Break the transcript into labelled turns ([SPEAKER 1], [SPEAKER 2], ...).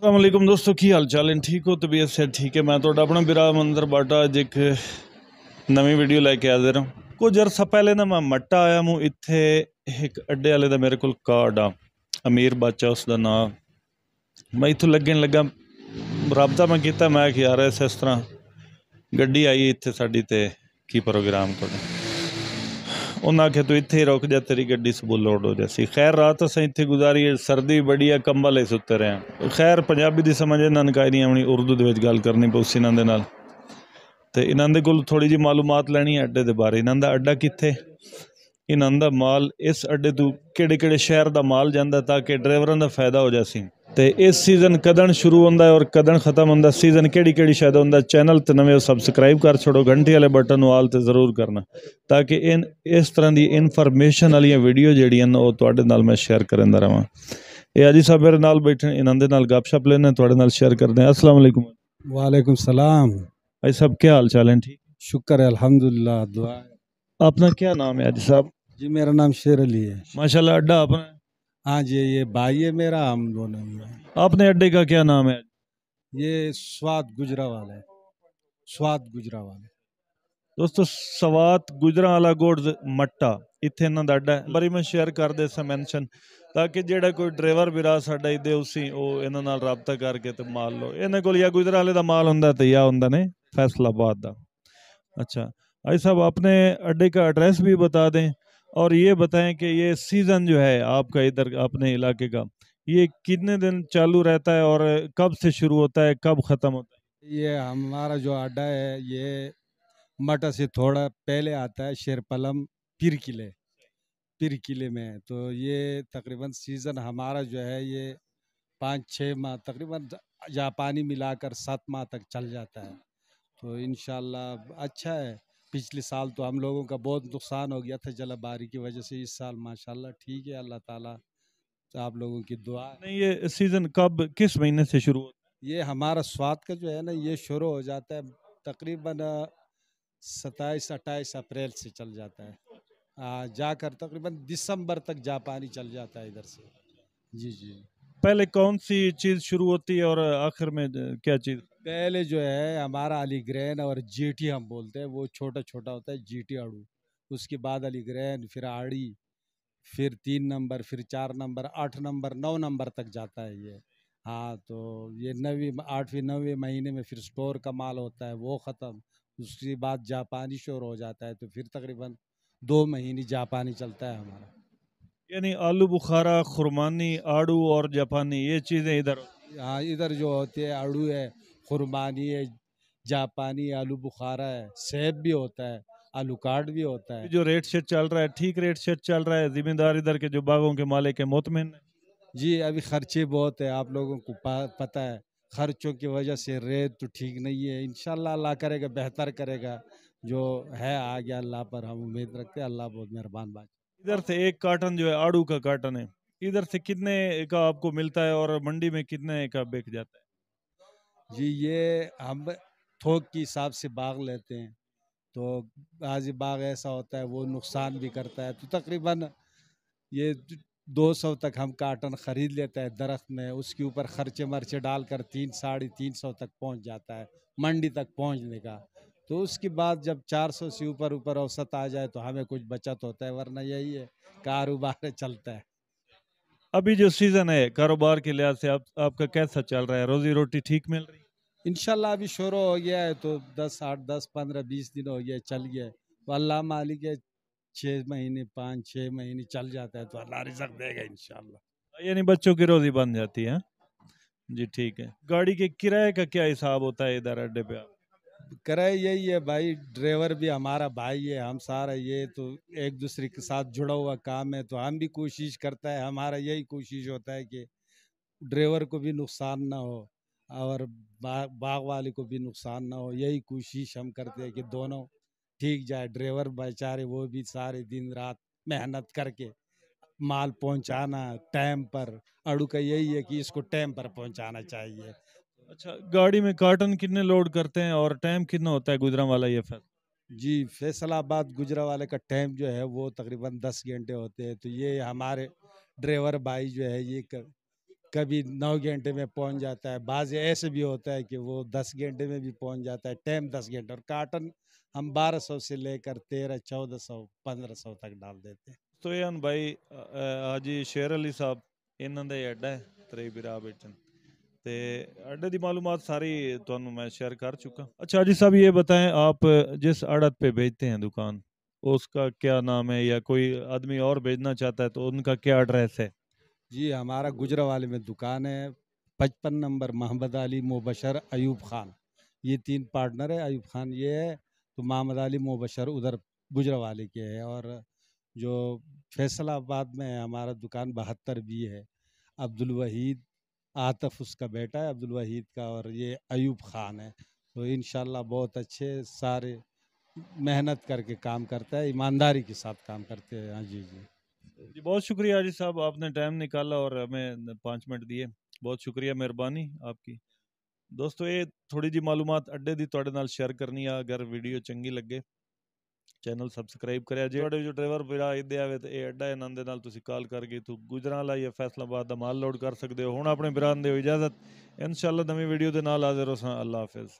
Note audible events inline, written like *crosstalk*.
[SPEAKER 1] ਅਸਲਾਮ ਵਾਲੇਕੁਮ ਦੋਸਤੋ, ਕੀ ਹਾਲ ਚਾਲ ਹੈ ਠੀਕ ਹੋ? ਤਬੀਅਤ ਸੇ ਠੀਕ ਹੈ? ਮੈਂ ਤੁਹਾਡਾ ਆਪਣਾ ਬਿਰਾ ਮੰਦਰ ਬਾਟਾ ਅੱਜ ਇੱਕ ਨਵੀਂ ਵੀਡੀਓ ਲੈ ਕੇ ਹਾਜ਼ਰ ਹਾਂ। ਕੁਝ ਅਰਸਾ ਪਹਿਲੇ ਨਾ ਮੈਂ ਮੱਟਾ ਆਇਆ ਮੂੰ ਇੱਥੇ ਇੱਕ ਅੱਡੇ ਵਾਲੇ ਦਾ ਮੇਰੇ ਕੋਲ ਕਾਰਡ ਆ। ਅਮੀਰ ਬੱਚਾ ਉਸ ਦਾ ਨਾਮ ਮੈਂ ਇੱਥੋਂ ਲੱਗਣ ਲੱਗਾ, ਰਾਬਤਾ ਮੈਂ ਕੀਤਾ, ਮੈਂ ਕਿ ਯਾਰ ਇਸ ਤਰ੍ਹਾਂ ਗੱਡੀ ਆਈ ਇੱਥੇ ਸਾਡੀ ਤੇ ਕੀ ਪ੍ਰੋਗਰਾਮ ਤੁਹਾਡਾ? ਉਹਨਾਂ ਆਖਿਆ, ਤੂੰ ਇੱਥੇ ਹੀ ਰੁਕ ਜਾ, ਤੇਰੀ ਗੱਡੀ ਸਬੂਲ ਲੋਡ ਹੋ ਜਾਸੀ ਖੈਰ, ਰਾਤ ਅਸੀਂ ਇੱਥੇ ਗੁਜ਼ਾਰੀ, ਸਰਦੀ ਬੜੀ ਆ ਕੰਬਲ ਹੀ ਸੁੱਤੇ ਰਹੇ ਖੈਰ, ਪੰਜਾਬੀ ਦੀ ਸਮਝ ਇਹਨਾਂ ਨੂੰ ਕਾਈ ਨਹੀਂ ਆਉਣੀ, ਉਰਦੂ ਦੇ ਵਿੱਚ ਗੱਲ ਕਰਨੀ ਪਊ ਸੀ ਇਹਨਾਂ ਦੇ ਨਾਲ। ਤੇ ਇਹਨਾਂ ਦੇ ਕੋਲ ਥੋੜੀ ਜੀ ਮਾਲੂਮਾਤ ਲੈਣੀ ਹੈ, ਅੱਡੇ ਦੇ ਬਾਰੇ ਇਹਨਾਂ ਦਾ ਅੱਡਾ ਕਿੱਥੇ? इन्हों का माल इस अड्डे तू किड़े किड़े शहर का माल जाता ताकि ड्राइवर का फ़ायदा हो जाए तो इस सीज़न कदन शुरू हों और कदन खत्म हों सीज़न कि शायद हों चैनल नवे सबसक्राइब कर छोड़ो घंटे वाले बटन आल तो ज़रूर करना ताकि इन इस तरह की इनफॉरमेन वाली वीडियो जो थोड़े तो मैं शेयर कर रहा ये अजी साहब मेरे नाल बैठे इन्होंने गप शप लें थोड़े तो शेयर कर दें असलम
[SPEAKER 2] वालेकुम। सलाम।
[SPEAKER 1] अजी साहब क्या हाल चाल है? ठीक?
[SPEAKER 2] शुक्र है अलहमदुल्ला
[SPEAKER 1] अपना क्या नाम है अजी साहब?
[SPEAKER 2] जी मेरा नाम शेर अली है
[SPEAKER 1] माशाल्लाह अड्डा अपना
[SPEAKER 2] हाँ जी ये भाई है मेरा हम दोनों ही हैं।
[SPEAKER 1] अपने अड्डे का क्या नाम है
[SPEAKER 2] ये स्वाद गुजरा वाला है स्वाद गुजरा वाला
[SPEAKER 1] ਦੋਸਤੋ ਸਵਾਤ ਗੁਜਰਾਂ ਵਾਲਾ ਗੁੜਜ਼ ਮੱਟਾ ਇੱਥੇ ਇਹਨਾਂ ਦਾ ਅੱਡਾ ਹੈ ਬੜੀ ਮੈਂ ਸ਼ੇਅਰ ਕਰਦੇ ਸਾਂ ਮੈਂਸ਼ਨ ਤਾਂ ਕਿ ਜਿਹੜਾ ਕੋਈ ਡਰਾਈਵਰ ਵੀਰਾ ਸਾਡਾ ਇਹਦੇ ਉਸੀ ਉਹ ਇਹਨਾਂ ਨਾਲ ਰਾਬਤਾ ਕਰਕੇ ਤੇ ਮਾਲ ਲੋ ਇਹਨਾਂ ਕੋਲ ਜਾਂ ਗੁਜਰਾਂ ਵਾਲੇ ਦਾ ਮਾਲ ਹੁੰਦਾ ਤੇ ਜਾਂ ਹੁੰਦਾ ਨੇ फैसलाबाद ਦਾ अच्छा भाई साहब अपने अड्डे का एड्रेस भी बता दें और ये बताएँ कि ये सीज़न जो है आपका इधर अपने इलाके का, ये कितने दिन चालू रहता है और कब से शुरू होता है, कब ख़त्म होता है?
[SPEAKER 2] ये हमारा जो अड्डा है, ये मटर से थोड़ा पहले आता है शेरपलम पीर किले पीर किले में। तो ये तकरीबन सीज़न हमारा जो है, ये पाँच छः माह, तकरीबन जापानी मिलाकर सात माह तक चल जाता है। तो इन अच्छा है। पिछले साल तो हम लोगों का बहुत नुकसान हो गया था जलाबारी की वजह से इस साल माशाल्लाह ठीक है अल्लाह ताला तो आप लोगों की दुआ
[SPEAKER 1] नहीं ये सीज़न कब किस महीने से शुरू होता है?
[SPEAKER 2] ये हमारा स्वाद का जो है ना ये शुरू हो जाता है तकरीबन सताईस अट्ठाईस अप्रैल से चल जाता है। आ, जाकर तकरीबन दिसंबर तक जापानी चल जाता है इधर से। जी जी।
[SPEAKER 1] पहले कौन सी चीज़ शुरू होती है और आखिर में क्या चीज़?
[SPEAKER 2] पहले जो है हमारा अलीग्रैन और जीटी हम बोलते हैं वो छोटा छोटा होता है जीटी आड़ू। उसके बाद अलीग्रैन फिर आड़ी फिर तीन नंबर फिर चार नंबर आठ नंबर नौ नंबर तक जाता है ये। हाँ तो ये नवी आठवीं नौवीं महीने में फिर स्टोर का माल होता है वो ख़त्म। उसके बाद जापानी शोर हो जाता है तो फिर तकरीबन दो महीने जापानी चलता है हमारा।
[SPEAKER 1] यानी आलू बुखारा खुरमानी आड़ू और जापानी ये चीज़ें इधर
[SPEAKER 2] हाँ इधर जो होती है आड़ू है खुरमानी है जापानी आलू बुखारा है सेब भी होता है आलू काट भी होता
[SPEAKER 1] है। जो रेट शेट चल रहा है ठीक रेट शेट चल रहा है जिम्मेदार इधर के जो बागों के मालिक है मुतमिन
[SPEAKER 2] जी अभी खर्चे बहुत है आप लोगों को पता है खर्चों की वजह से रेट तो ठीक नहीं है। इंशाल्लाह अल्लाह करेगा बेहतर करेगा जो है आ गया अल्लाह पर हम उम्मीद रखते हैं अल्लाह बहुत मेहरबान बात
[SPEAKER 1] इधर से एक कार्टन जो है आड़ू का कार्टन है इधर से कितने का आपको मिलता है और मंडी में कितने का बेच जाता है?
[SPEAKER 2] जी ये हम थोक के हिसाब से बाग लेते हैं। तो आज बाग ऐसा होता है वो नुकसान भी करता है। तो तकरीबन ये दो सौ तक हम काटन ख़रीद लेते हैं दरख्त में। उसके ऊपर खर्चे मर्चे डालकर तीन साढ़े तीन सौ तक पहुँच जाता है मंडी तक पहुँचने का। तो उसके बाद जब चार सौ से ऊपर ऊपर औसत आ जाए तो हमें कुछ बचत होता है वरना यही है कारोबार *laughs* चलता है।
[SPEAKER 1] अभी जो सीज़न है कारोबार के लिहाज से आप, आपका कैसा चल रहा है? रोजी रोटी ठीक मिल रही है?
[SPEAKER 2] इंशाल्लाह अभी शुरू हो गया है तो दस आठ दस पंद्रह बीस दिन हो गया चल गया तो अल्लाह मालिक है छः महीने पाँच छः महीने चल जाता है तो अल्लाह रिजक देगा इंशाल्लाह
[SPEAKER 1] यानी बच्चों की रोजी बन जाती है जी ठीक है। गाड़ी के किराए का क्या हिसाब होता है इधर अड्डे पे? आप
[SPEAKER 2] करे यही है भाई ड्राइवर भी हमारा भाई है हम सारा ये तो एक दूसरे के साथ जुड़ा हुआ काम है तो हम भी कोशिश करता है हमारा यही कोशिश होता है कि ड्राइवर को भी नुकसान ना हो। और बा, बाग वाले को भी नुकसान ना हो यही कोशिश हम करते हैं कि दोनों ठीक जाए ड्राइवर बेचारे वो भी सारे दिन रात मेहनत करके माल पहुंचाना टाइम पर अड़ू का यही है कि इसको टाइम पर पहुंचाना चाहिए।
[SPEAKER 1] अच्छा गाड़ी में कार्टन कितने लोड करते हैं और टाइम कितना होता है गुजरा वाला ये फिर?
[SPEAKER 2] जी फैसलाबाद गुजरा वाले का टाइम जो है वो तकरीबन दस घंटे होते हैं तो ये हमारे ड्राइवर भाई जो है ये कर, कभी नौ घंटे में पहुंच जाता है बाज ऐसे भी होता है कि वो दस घंटे में भी पहुंच जाता है टाइम दस घंटे और काटन हम बारह सौ से लेकर तेरह चौदह सौ पंद्रह सौ तक डाल देते हैं
[SPEAKER 1] ਸੋ ਇਹ ਹਨ ਬਾਈ ਅ, ਅ, ਹਾਜੀ ਸ਼ੇਰ ਅਲੀ ਸਾਹਿਬ ਇਹਨਾਂ ਦਾ ਹੀ ਅੱਡਾ ਹੈ ਤਰੇ ਬਿਰਾ ਵੇਚਣ ਤੇ अड्डे ਦੀ मालूमात सारी ਤੁਹਾਨੂੰ मैं शेयर कर चुका अच्छा हाजी साहब ये बताएं आप जिस अड़द पे बेचते हैं दुकान उसका क्या नाम है या कोई आदमी और भेजना चाहता है तो उनका क्या एड्रेस है
[SPEAKER 2] जी, हमारा गुजरा वाले में दुकान है। पचपन नंबर मोहम्मद अली मुबशर अयूब खान। ये तीन पार्टनर है। अयूब खान ये है तो मोहम्मद अली मुबशर उधर गुजरा वाले के है। और जो फैसलाबाद में है, हमारा दुकान बहत्तर बी है। अब्दुल वहीद, आतफ उसका बेटा है, अब्दुल वहीद का, और ये अयूब खान है। तो इन बहुत अच्छे, सारे मेहनत करके काम करता है, ईमानदारी के साथ काम करते हैं। हाँ जी जी।
[SPEAKER 1] जी बहुत शुक्रिया हाजी साहब आपने टाइम निकाला और हमें पाँच मिनट दिए ਬਹੁਤ ਸ਼ੁਕਰੀਆ ਮਿਹਰਬਾਨੀ ਆਪਕੀ ਦੋਸਤੋ ਇਹ ਥੋੜੀ ਜੀ ਮਾਲੂਮਾਤ ਅੱਡੇ ਦੀ ਤੁਹਾਡੇ ਨਾਲ ਸ਼ੇਅਰ ਕਰਨੀ ਆ ਅਗਰ ਵੀਡੀਓ ਚੰਗੀ ਲੱਗੇ ਚੈਨਲ ਸਬਸਕ੍ਰਾਈਬ ਕਰਿਆ ਜੇ ਤੁਹਾਡੇ ਜੋ ਡਰਾਈਵਰ ਵੀਰਾ ਇੱਦੇ ਆਵੇ ਤੇ ਇਹ ਅੱਡਾ ਇਹਨਾਂ ਦੇ ਨਾਲ ਤੁਸੀਂ ਕਾਲ ਕਰਕੇ ਤੂੰ ਗੁਜਰਾਂਵਾਲਾ ਜਾਂ ਫੈਸਲਾਬਾਦ ਦਾ ਮਾਲ ਲੋਡ ਕਰ ਸਕਦੇ ਹੋ ਹੁਣ ਆਪਣੇ ਵੀਰਾਂ ਦੇ ਇਜਾਜ਼ਤ ਇਨਸ਼ਾਅੱਲਾ ਨਵੀਂ ਵੀਡੀਓ ਦੇ ਨਾਲ ਹਾਜ਼ਰ ਹੋਸਾਂ ਅੱਲਾ ਹਾਫਿਜ਼